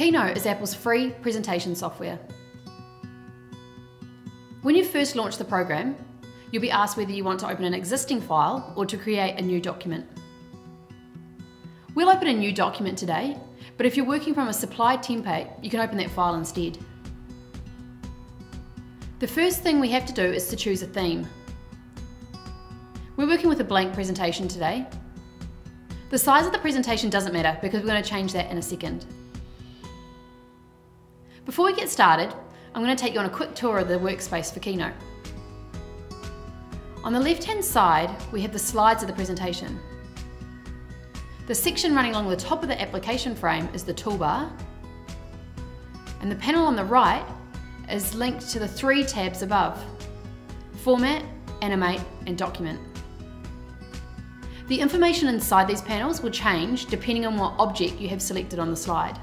Keynote is Apple's free presentation software. When you first launch the program, you'll be asked whether you want to open an existing file or to create a new document. We'll open a new document today, but if you're working from a supplied template, you can open that file instead. The first thing we have to do is to choose a theme. We're working with a blank presentation today. The size of the presentation doesn't matter because we're going to change that in a second. Before we get started, I'm going to take you on a quick tour of the workspace for Keynote. On the left-hand side, we have the slides of the presentation. The section running along the top of the application frame is the toolbar, and the panel on the right is linked to the three tabs above, Format, Animate and Document. The information inside these panels will change depending on what object you have selected on the slide.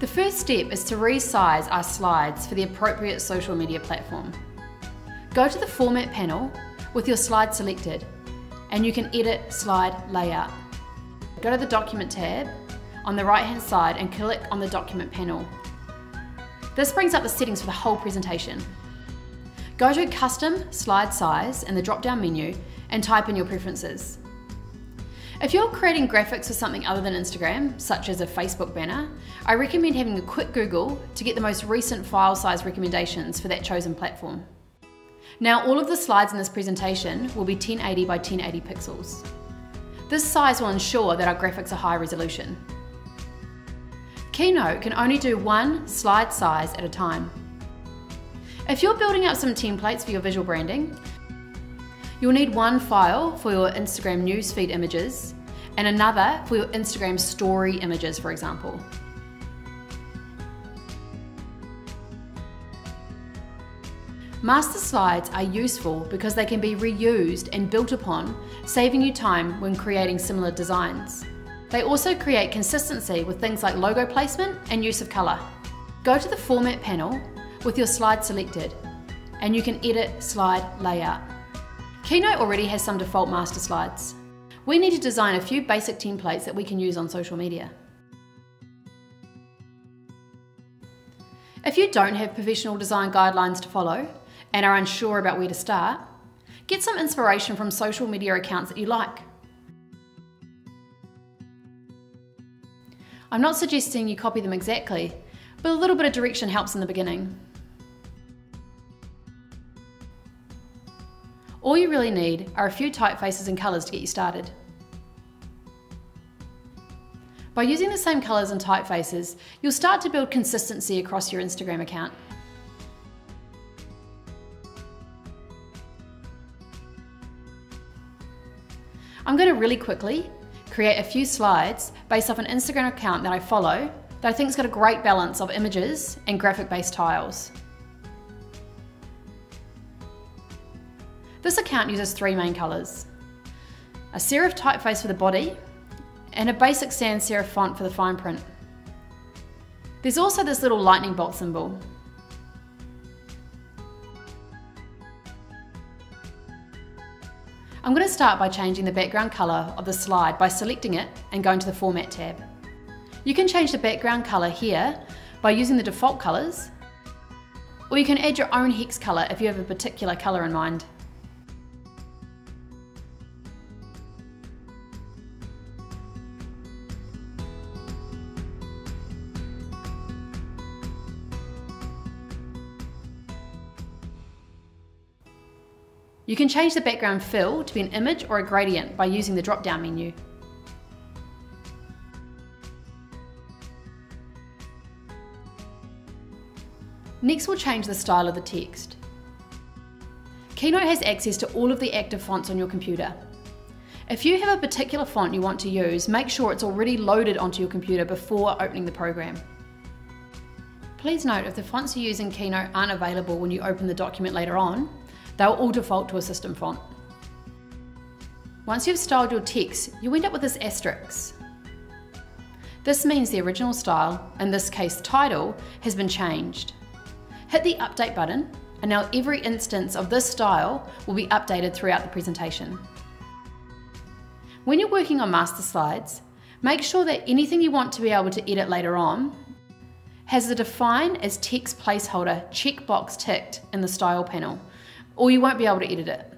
The first step is to resize our slides for the appropriate social media platform. Go to the Format panel with your slide selected and you can edit slide layout. Go to the Document tab on the right hand side and click on the Document panel. This brings up the settings for the whole presentation. Go to Custom Slide Size in the drop down menu and type in your preferences. If you're creating graphics for something other than Instagram, such as a Facebook banner, I recommend having a quick Google to get the most recent file size recommendations for that chosen platform. Now all of the slides in this presentation will be 1080 by 1080 pixels. This size will ensure that our graphics are high resolution. Keynote can only do one slide size at a time. If you're building up some templates for your visual branding, You'll need one file for your Instagram newsfeed images and another for your Instagram story images, for example. Master slides are useful because they can be reused and built upon, saving you time when creating similar designs. They also create consistency with things like logo placement and use of colour. Go to the Format panel with your slide selected, and you can edit slide layout. Keynote already has some default master slides. We need to design a few basic templates that we can use on social media. If you don't have professional design guidelines to follow and are unsure about where to start, get some inspiration from social media accounts that you like. I'm not suggesting you copy them exactly, but a little bit of direction helps in the beginning. All you really need are a few typefaces and colours to get you started. By using the same colours and typefaces, you'll start to build consistency across your Instagram account. I'm going to really quickly create a few slides based off an Instagram account that I follow that I think has got a great balance of images and graphic based tiles. This account uses three main colours. A serif typeface for the body, and a basic sans serif font for the fine print. There's also this little lightning bolt symbol. I'm going to start by changing the background colour of the slide by selecting it and going to the Format tab. You can change the background colour here by using the default colours, or you can add your own hex colour if you have a particular colour in mind. You can change the background fill to be an image or a gradient by using the drop-down menu. Next we'll change the style of the text. Keynote has access to all of the active fonts on your computer. If you have a particular font you want to use, make sure it's already loaded onto your computer before opening the program. Please note if the fonts you use in Keynote aren't available when you open the document later on, They'll all default to a system font. Once you've styled your text, you end up with this asterisk. This means the original style, in this case title, has been changed. Hit the update button and now every instance of this style will be updated throughout the presentation. When you're working on master slides, Make sure that anything you want to be able to edit later on has the define as text placeholder checkbox ticked in the style panel, or you won't be able to edit it.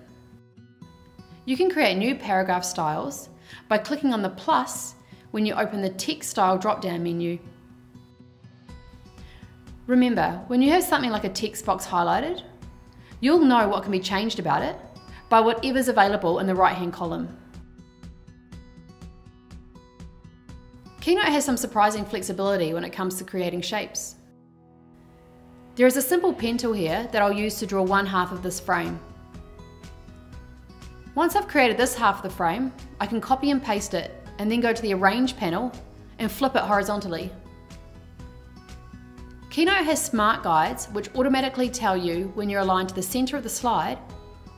You can create new paragraph styles by clicking on the plus when you open the text style drop-down menu. Remember, when you have something like a text box highlighted, you'll know what can be changed about it by whatever's available in the right-hand column. Keynote has some surprising flexibility when it comes to creating shapes. There is a simple pen tool here that I'll use to draw one half of this frame. Once I've created this half of the frame, I can copy and paste it and then go to the Arrange panel and flip it horizontally. Keynote has smart guides which automatically tell you when you're aligned to the centre of the slide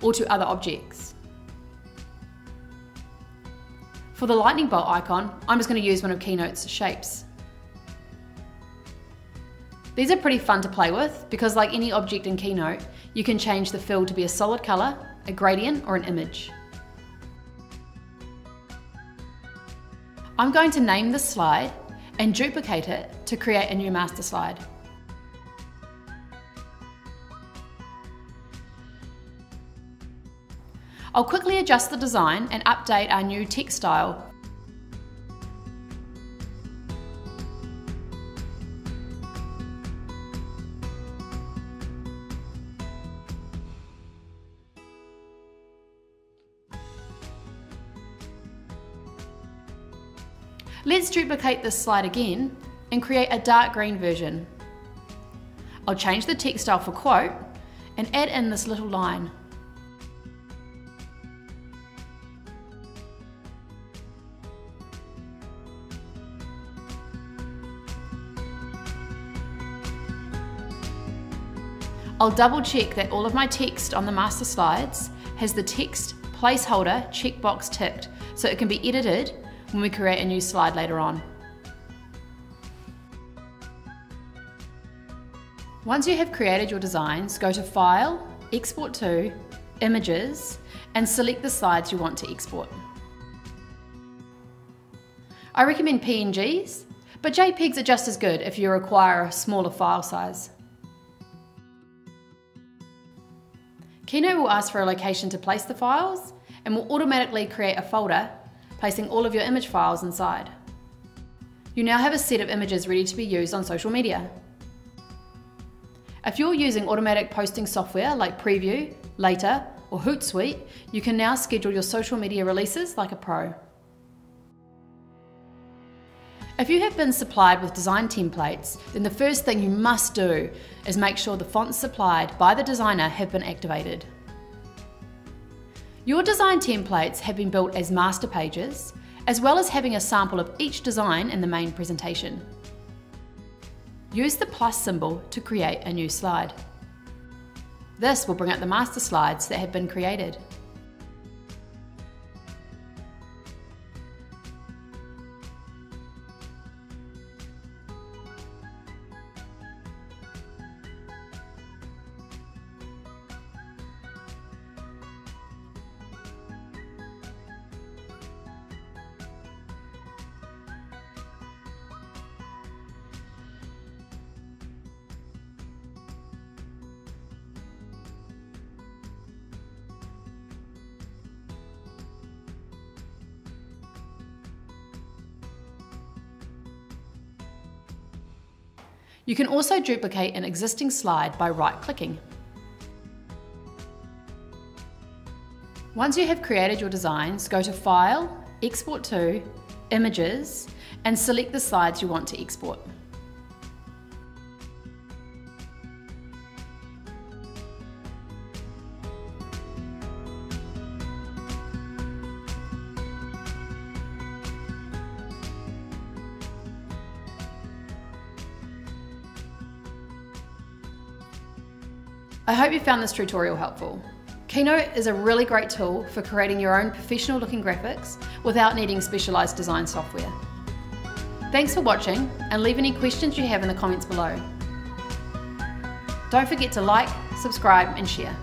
or to other objects. For the lightning bolt icon, I'm just going to use one of Keynote's shapes. These are pretty fun to play with because like any object in Keynote, you can change the fill to be a solid colour, a gradient or an image. I'm going to name this slide and duplicate it to create a new master slide. I'll quickly adjust the design and update our new text style. Let's duplicate this slide again and create a dark green version. I'll change the text style for quote and add in this little line. I'll double check that all of my text on the master slides has the text placeholder checkbox ticked so it can be edited when we create a new slide later on. Once you have created your designs, go to File, Export to, Images, and select the slides you want to export. I recommend PNGs, but JPEGs are just as good if you require a smaller file size. Keynote will ask for a location to place the files and will automatically create a folder, placing all of your image files inside. You now have a set of images ready to be used on social media. If you're using automatic posting software like Preview, Later, or Hootsuite, you can now schedule your social media releases like a pro. If you have been supplied with design templates, then the first thing you must do is make sure the fonts supplied by the designer have been activated. Your design templates have been built as master pages, as well as having a sample of each design in the main presentation. Use the plus symbol to create a new slide. This will bring up the master slides that have been created. You can also duplicate an existing slide by right-clicking. Once you have created your designs, go to File, Export to, Images, and select the slides you want to export. I hope you found this tutorial helpful. Keynote is a really great tool for creating your own professional looking graphics without needing specialised design software. Thanks for watching and leave any questions you have in the comments below. Don't forget to like, subscribe and share.